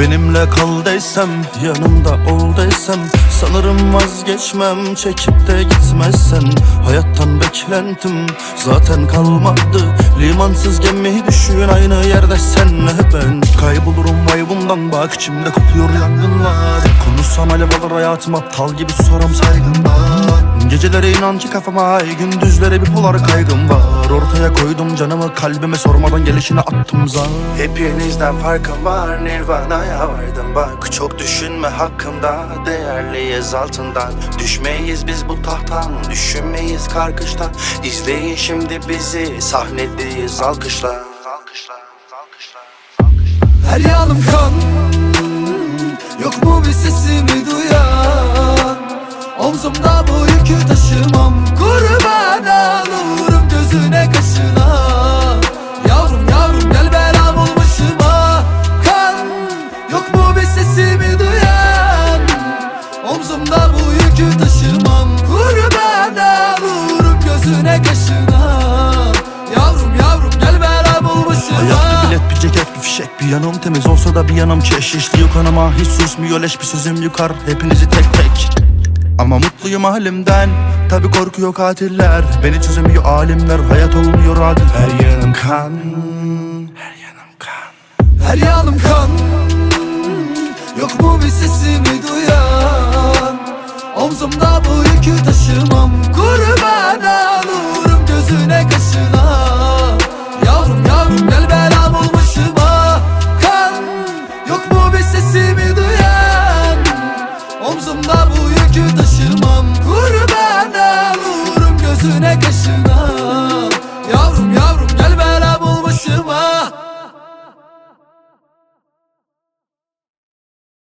benimle kal desem Yanımda ol desem Sanırım vazgeçmem çekip de gitmezsen Hayattan beklentim zaten kalmadı. Limansız gemi düşün aynı yerde senle ben. Kaybolurum vibe'ımdan bak içimde kopuyor yangınlar. Konuşsam alev alır hayatım aptal gibi soram saygımdan Gecelere inan ki kafama ay Gündüzlere bir polar kaygım var. Ortaya koydum canımı kalbime sormadan gelişine attım zar. Hepinizden farkım var Nirvana'ya vardım bak. Çok düşünme hakkımda Değerliyiz altından. Düşmeyiz biz bu tahttan Düşünmeyiz karkışta İzleyin şimdi bizi Sahnedeyiz alkışla Alkışla, alkışla, alkışla. Her yanım kan. Yok mu bir sesimi duyan Omzumda bu yükü taşımam. Kurban olurum gözüne kaşına. Yavrum yavrum gel belam ol başıma Kan Yok mu bir sesimi duyan? Omzumda bu yükü taşımam. Kurban olurum gözüne kaşına. Yavrum yavrum gel belam ol başıma bir bilet bir ceket bir fişek bir yanım. Temiz olsa da bir yanım. Keşişliyor kanıma Hiç susmuyor. Leş bir sözüm yukar hepinizi tek tek Ama mutluyum halimden. Tabi korkuyor katiller. Beni çözemiyor alimler. Hayat olmuyor adil. Her yanım kan. Her yanım kan. Her yanım kan. Yok mu bir sesimi duyan. Omzumda bu yükü taşımam. Kurban olurum gözüne kaşına. Yavrum yavrum gel belam ol Kan. Yok mu bir sesimi